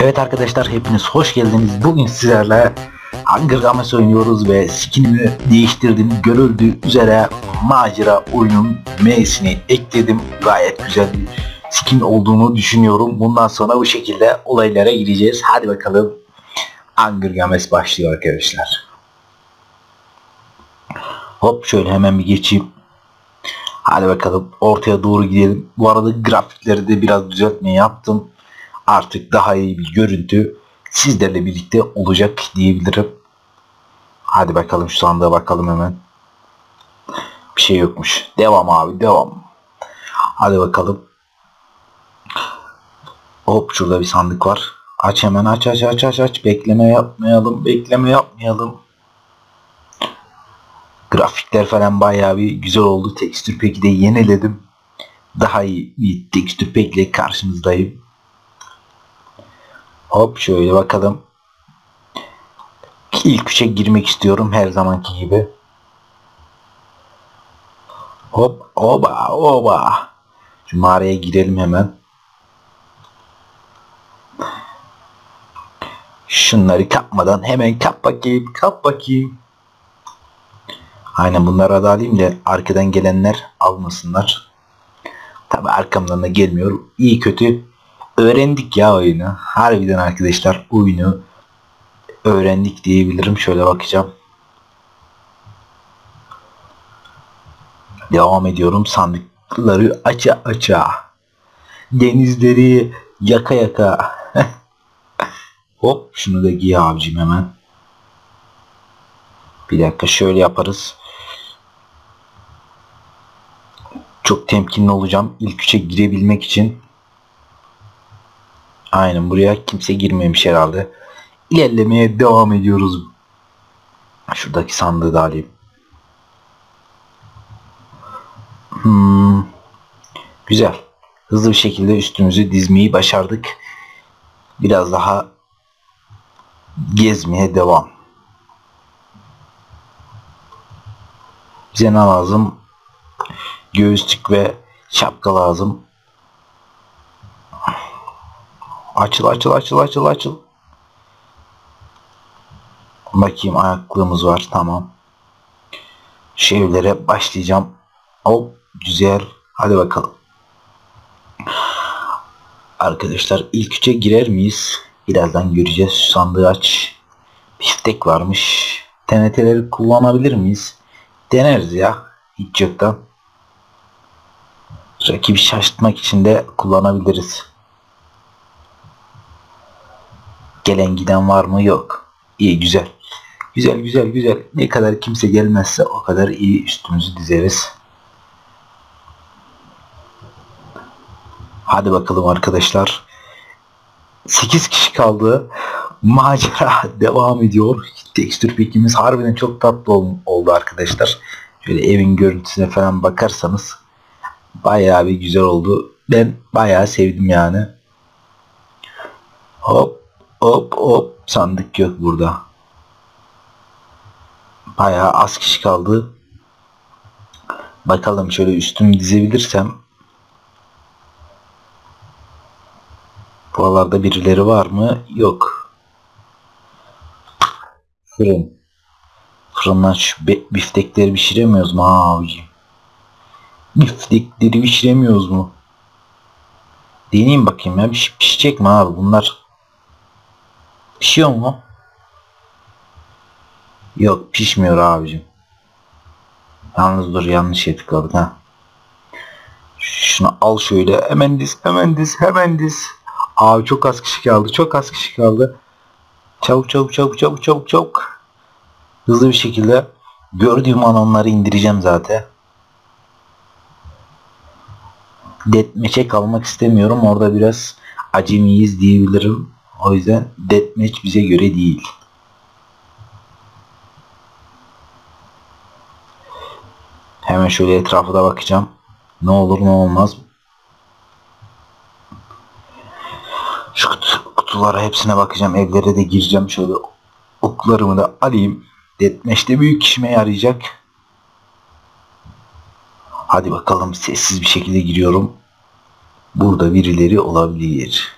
Evet arkadaşlar hepiniz hoş geldiniz. Bugün sizlerle Hunger Games oynuyoruz ve skinimi değiştirdim. Görüldüğü üzere macera oyunun M'sini ekledim. Gayet güzel bir skin olduğunu düşünüyorum. Bundan sonra bu şekilde olaylara gireceğiz. Hadi bakalım. Hunger Games başlıyor arkadaşlar. Hop şöyle hemen bir geçeyim. Hadi bakalım ortaya doğru gidelim. Bu arada grafikleri de biraz düzeltme yaptım. Artık daha iyi bir görüntü sizlerle birlikte olacak diyebilirim. Hadi bakalım şu sandığa bakalım hemen. Bir şey yokmuş. Devam abi devam. Hadi bakalım. Hop şurada bir sandık var. Aç hemen aç aç aç aç aç. Bekleme yapmayalım. Bekleme yapmayalım. Grafikler falan bayağı bir güzel oldu. Tekstür peki de yeniledim. Daha iyi bir tekstür pekle karşınızdayım. Hop şöyle bakalım. İlk üçe girmek istiyorum her zamanki gibi. Hop oba oba. Şu mağaraya girelim hemen. Şunları kapmadan hemen kap bakayım kap bakayım. Aynen bunlara da alayım da arkadan gelenler almasınlar. Tabi arkamdan da gelmiyor. İyi kötü öğrendik ya oyunu. Harbiden arkadaşlar oyunu öğrendik diyebilirim. Şöyle bakacağım. Devam ediyorum. Sandıkları aça aça. Denizleri yaka yaka. Hop şunu da giy abicim hemen. Bir dakika şöyle yaparız. Çok temkinli olacağım. İlk üçe girebilmek için. Aynen buraya kimse girmemiş herhalde. İlerlemeye devam ediyoruz. Şuradaki sandığı da alayım. Hmm. Güzel. Hızlı bir şekilde üstümüzü dizmeyi başardık. Biraz daha gezmeye devam. Bize ne lazım? Göğüslük ve şapka lazım. Açıl açıl açıl açıl açıl. Bakayım ayaklığımız var tamam. Şeylere başlayacağım. Hop güzel. Hadi bakalım. Arkadaşlar ilk üçe girer miyiz? Birazdan göreceğiz. Sandığı aç. Biftek varmış. TNT'leri kullanabilir miyiz? Deneriz ya. Hiç yoktan. Rakibi şaşırtmak için de kullanabiliriz. Gelen giden var mı? Yok. İyi güzel. Güzel güzel güzel. Ne kadar kimse gelmezse o kadar iyi üstümüzü dizeriz. Hadi bakalım arkadaşlar. 8 kişi kaldı. Macera devam ediyor. Tekstür pekimiz harbiden çok tatlı oldu arkadaşlar. Şöyle evin görüntüsüne falan bakarsanız bayağı bir güzel oldu. Ben bayağı sevdim yani. Hop hop hop sandık yok burada. Bayağı az kişi kaldı. Bakalım şöyle üstümü dizebilirsem. Buralarda birileri var mı? Yok. Fırın. Fırından şu biftekleri pişiremiyoruz mu abicim? Biftekleri pişiremiyoruz mu? Deneyeyim bakayım ya. Şey pişecek mi abi? Bunlar pişiyor mu? Yok pişmiyor abicim. Yalnız dur yanlış yere tıkladık ha. Şunu al şöyle. Hemen diz, hemen diz, hemen diz. Abi çok az kişi kaldı. Çok az kişi kaldı. Çabuk çabuk çabuk çabuk çabuk çabuk. Hızlı bir şekilde gördüğüm an onları indireceğim zaten. Deathmatch'e kalmak istemiyorum. Orada biraz acemiyiz diyebilirim. O yüzden Deathmatch bize göre değil. Hemen şöyle etrafa da bakacağım. Ne olur ne olmaz. Şu kutulara hepsine bakacağım. Evlere de gireceğim. Şöyle oklarımı da alayım. Deathmatch'te büyük işime yarayacak. Hadi bakalım sessiz bir şekilde giriyorum. Burada birileri olabilir.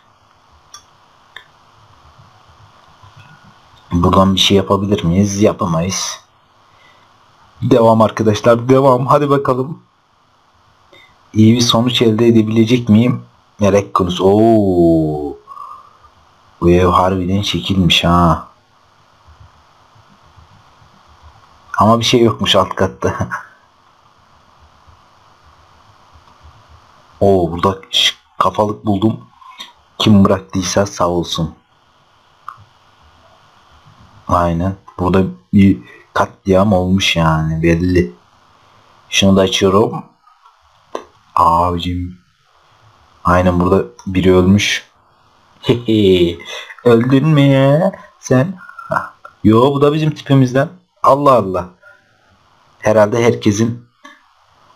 Buradan bir şey yapabilir miyiz? Yapamayız. Devam arkadaşlar. Devam. Hadi bakalım. İyi bir sonuç elde edebilecek miyim? Merak konusu. Oo. Bu ev harbiden çekilmiş ha. Ama bir şey yokmuş alt katta. Oo burada kafalık buldum. Kim bıraktıysa sağ olsun. Aynen. Burada bir katliam olmuş yani belli. Şunu da açıyorum. Abicim. Aynen burada biri ölmüş. Öldün mü ya? Sen? Yo bu da bizim tipimizden. Allah Allah. Herhalde herkesin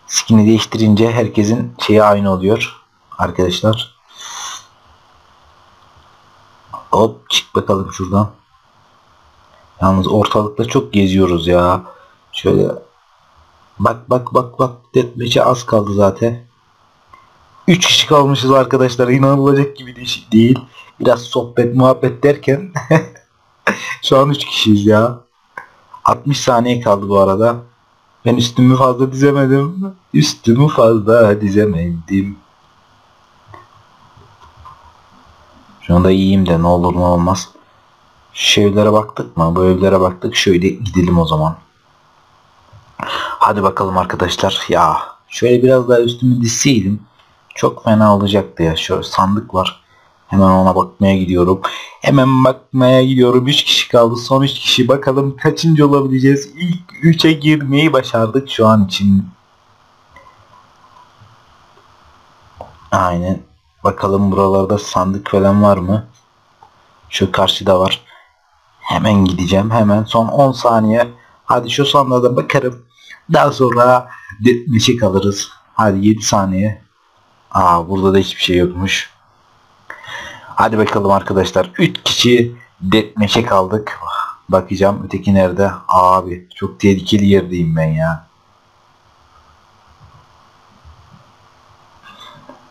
skin'i değiştirince herkesin şeyi aynı oluyor. Arkadaşlar. Hop çık bakalım şuradan. Yalnız ortalıkta çok geziyoruz ya. Şöyle bak bak bak bak detmeçe az kaldı zaten. 3 kişi kalmışız arkadaşlar. İnanılacak gibi değil. Biraz sohbet muhabbet derken şu an 3 kişiyiz ya. 60 saniye kaldı bu arada. Ben üstümü fazla dizemedim. Üstümü fazla dizemedim. Şu anda iyiyim de ne olur ne olmaz. Şu evlere baktık mı? Bu evlere baktık. Şöyle gidelim o zaman. Hadi bakalım arkadaşlar. Ya şöyle biraz daha üstümü dizseydim çok fena olacaktı ya. Şöyle sandık var. Hemen ona bakmaya gidiyorum. Hemen bakmaya gidiyorum. 3 kişi kaldı. Son 3 kişi. Bakalım kaçıncı olabileceğiz. İlk 3'e girmeyi başardık şu an için. Aynen. Bakalım buralarda sandık falan var mı? Şu karşıda var. Hemen gideceğim. Hemen son 10 saniye. Hadi şu sandığa da bakarım. Daha sonra şey kalırız. Hadi 7 saniye. Aa burada da hiçbir şey yokmuş. Hadi bakalım arkadaşlar. 3 kişi detmeşe kaldık. Bakacağım öteki nerede? Abi çok tehlikeli yerdeyim ben ya.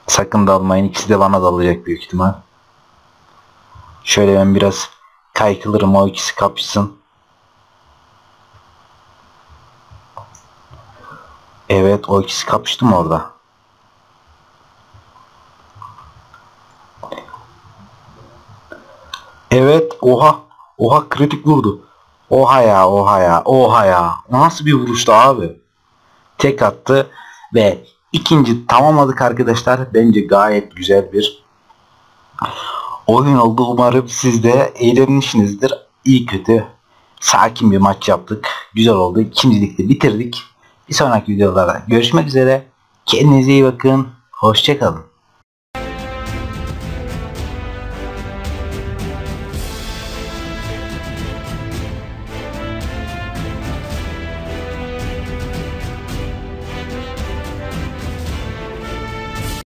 Sakın dalmayın. İkisi de bana dalacak büyük ihtimal. Şöyle ben biraz kaykılırım o ikisi kapışsın. Evet o ikisi kapıştı mı orada? Evet oha oha kritik vurdu. Oha ya oha ya oha ya. Nasıl bir vuruştu abi? Tek attı ve ikinci tamamladık arkadaşlar. Bence gayet güzel bir oyun oldu. Umarım siz de eğlenmişsinizdir. İyi kötü sakin bir maç yaptık. Güzel oldu. İkincilikte bitirdik. Bir sonraki videolarda görüşmek üzere. Kendinize iyi bakın. Hoşçakalın.